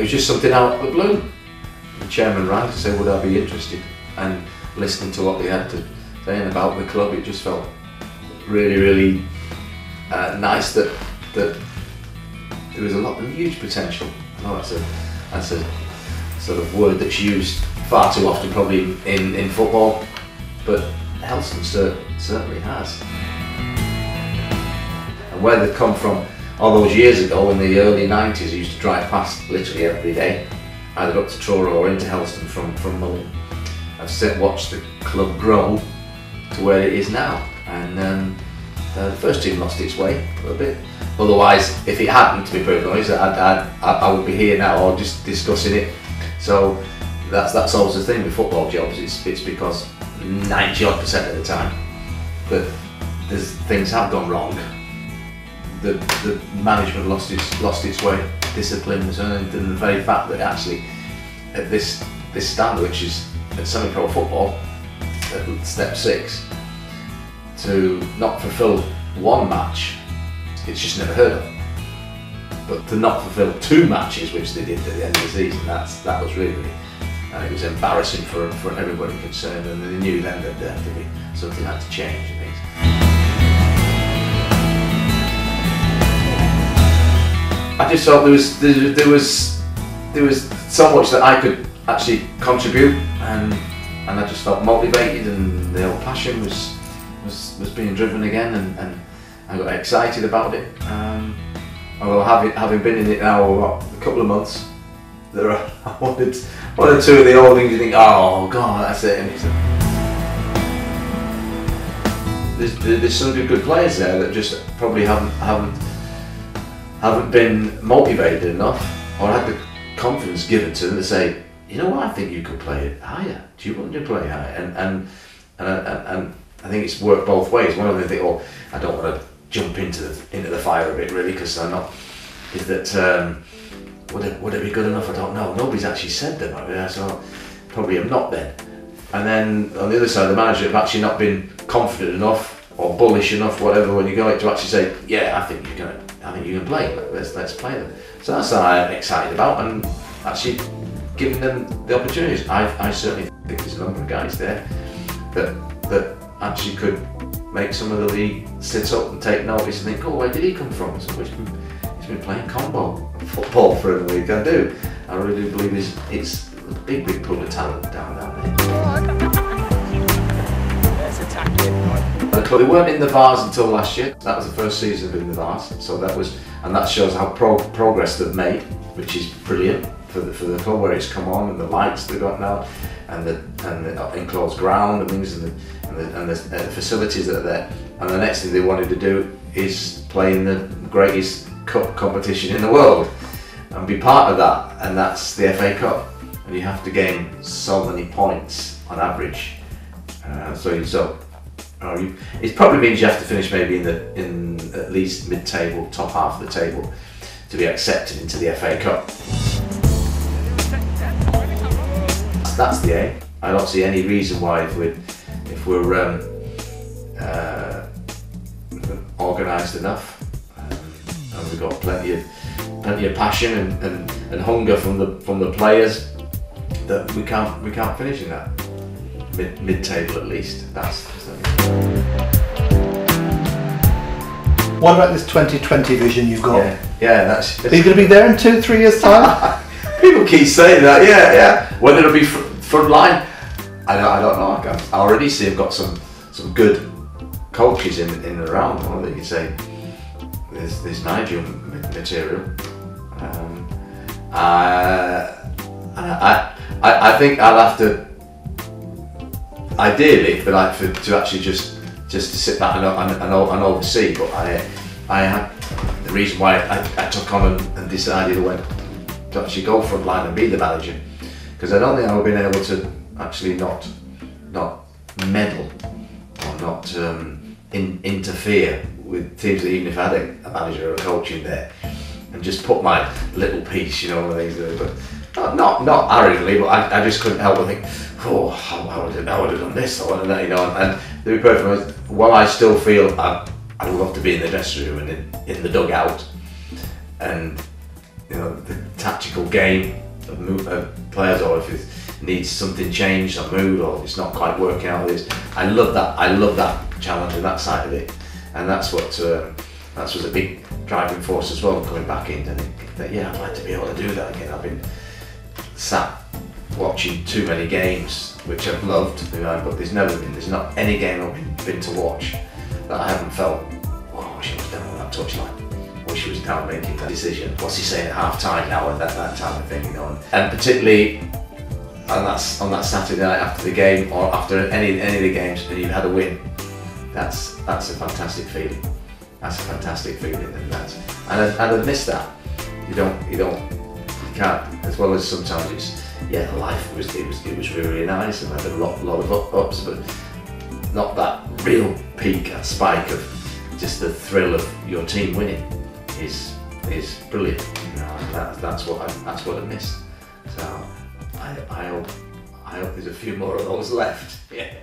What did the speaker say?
and it was just something out of the blue. The chairman rang to say would I be interested, and listening to what they had to say about the club, it just felt really, really uh, nice that that there was a lot of huge potential. I know that's a that's a sort of word that's used far too often, probably in, in football, but Helston cer- certainly has. And where they've come from all those years ago in the early 90s, I used to drive past literally every day, either up to Truro or into Helston from, from Mullion. I've sit, watched the club grow to where it is now. And um, the first team lost its way a little bit. Otherwise, if it hadn't, to be perfectly honest, I'd, I'd, I would be here now or just discussing it. So that's that's always the thing with football jobs. It's it's because 90 odd percent of the time that things have gone wrong. The the management lost its lost its way, discipline was earned, and the very fact that actually at this this standard, which is at semi-pro football, at step six, to not fulfil one match, it's just never heard of. But to not fulfil two matches, which they did at the end of the season, that's that was really, and it was embarrassing for, for everybody concerned. And they knew then that there had to be something had to change. I just thought there was there, there was there was so much that I could actually contribute, and and I just felt motivated, and the old passion was was, was being driven again, and, and I got excited about it. Um, although having having been in it now what, a couple of months, there are one or, two of the old things you think, oh god, that's it. There's, there's some good, good players there that just probably haven't haven't haven't been motivated enough or had the confidence given to them to say, you know what, I think you could play it higher. Do you want to play higher? And and and, and, and I think it's worked both ways. One of them think, oh, I don't want to jump into the into the fire a bit really because I'm not. Is that um, would it would it be good enough? I don't know. Nobody's actually said that. I mean, so probably I'm not then. And then on the other side, the manager have actually not been confident enough or bullish enough, whatever, when you go to actually say, yeah, I think you can, I think you can play. Let's let's play them. So that's what I'm excited about, and actually giving them the opportunities. I, I certainly think there's a number of guys there that that actually could make some of the league sit up and take notice and think, oh, where did he come from? So he's been, he's been playing combo football for a week. I do. I really do believe it's, it's a big, big pool of talent down, down there. They weren't in the Vase until last year. That was the first season in the Vase, so that was, and that shows how pro progress they've made, which is brilliant for the, for the club where it's come on and the lights they've got now, and the and the enclosed ground and things and the, and the, and the, uh, facilities that are there. And the next thing they wanted to do is play in the greatest cup competition in the world and be part of that, and that's the FA Cup. And you have to gain so many points on average. Uh, so so uh, you, it probably means you have to finish maybe in the in at least mid-table, top half of the table, to be accepted into the FA Cup. That's the aim. I don't see any reason why if we're if we're um, uh, organised enough um, and we've got plenty of plenty of passion and, and, and hunger from the from the players that we can't we can't finish in that mid mid table at least. That's. What about this 2020 vision you've got? Yeah, yeah, that's. Are you going to be there in two, three years' time? People keep saying that. Yeah, yeah. Whether it'll be fr- front line, I don't, I don't know. I, can, I already see I've got some some good coaches in in and around. One that you say there's there's Nigel material. Um, uh, I, I I think I'll have to ideally for like for, to actually just just to sit back and, and, and, oversee. But I I had the reason why I, I took on and, and decided to, went, to actually go front line and be the manager because I don't think I would have been able to actually not not meddle or not um, in, interfere with teams even if I had a, manager or a coach in there and just put my little piece, you know, things. But not not, not arrogantly, but I, I just couldn't help but think, oh, how would I, would have done this or that, you know. And, to be perfectly honest, while I still feel I, I love to be in the dressing room and in, in the dugout, and you know the tactical game of, move, of players, or if it needs something changed, a mood, or it's not quite working out. This, I love that. I love that challenge and that side of it, and that's what um, that was a big driving force as well coming back in. And that yeah, I'd like to be able to do that again. I've been sat watching too many games, which I've loved, but there's never been, there's not any game I've been, to watch that I haven't felt, oh, I wish he was down on that touchline. Wish he was down making that decision. What's he saying at half time now and that, that type of thing, you know. And, and particularly on that, on that Saturday night after the game or after any, any of the games and you've had a win, that's, that's a fantastic feeling. That's a fantastic feeling and that's, and I, and I miss that. You don't, you don't, can't, as well as sometimes it's, yeah, life was it was it was really, nice and I had a lot lot of up, ups, but not that real peak spike of just the thrill of your team winning is is brilliant. You know, that, that's what I that's what I missed. So I, I hope I hope there's a few more of those left. Yeah.